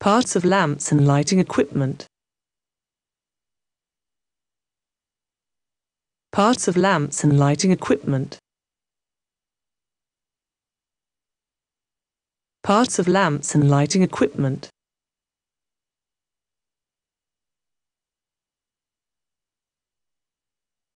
Parts of lamps and lighting equipment. Parts of lamps and lighting equipment. Parts of lamps and lighting equipment.